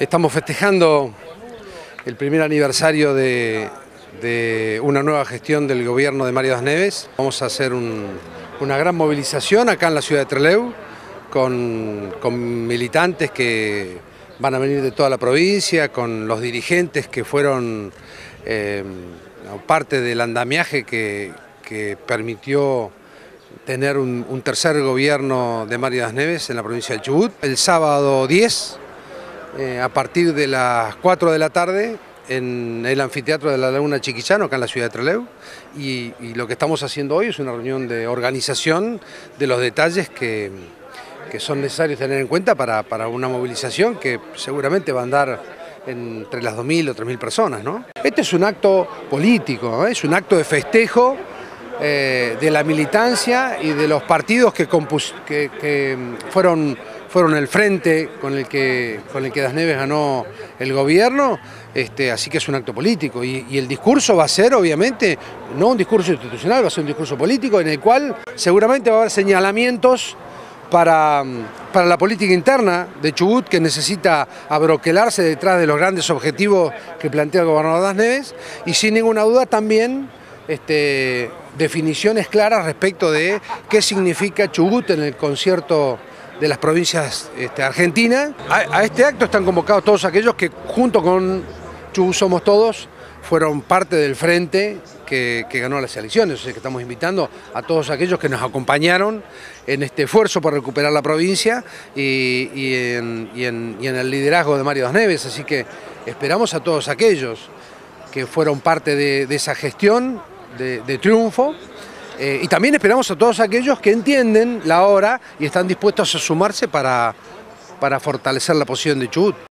Estamos festejando el primer aniversario de, una nueva gestión del gobierno de Mario Das Neves. Vamos a hacer una gran movilización acá en la ciudad de Trelew con, militantes que van a venir de toda la provincia, con los dirigentes que fueron eh, parte del andamiaje que, permitió tener un, un, tercer gobierno de Mario Das Neves en la provincia del Chubut. El sábado 10 eh, a partir de las 4 de la tarde en el anfiteatro de la Laguna Chiquichano, acá en la ciudad de Trelew, y, lo que estamos haciendo hoy es una reunión de organización de los detalles que, son necesarios tener en cuenta para, una movilización que seguramente va a andar entre las 2.000 o 3.000 personas. ¿no? Este es un acto político, es un acto de festejo eh, de la militancia y de los partidos que, que fueron fueron el frente con el que, con el que Das Neves ganó el gobierno, este, así que es un acto político. Y, el discurso va a ser, obviamente, no un discurso institucional, va a ser un discurso político en el cual seguramente va a haber señalamientos para, para, la política interna de Chubut que necesita abroquelarse detrás de los grandes objetivos que plantea el gobernador Das Neves y sin ninguna duda también este, definiciones claras respecto de qué significa Chubut en el concierto de las provincias este, argentinas. A, este acto están convocados todos aquellos que junto con Chubut Somos Todos fueron parte del frente que, ganó las elecciones. O sea que estamos invitando a todos aquellos que nos acompañaron en este esfuerzo por recuperar la provincia y, en, el liderazgo de Mario Das Neves. Así que esperamos a todos aquellos que fueron parte de, esa gestión de triunfo eh, y también esperamos a todos aquellos que entienden la hora y están dispuestos a sumarse para, para fortalecer la posición de Chubut.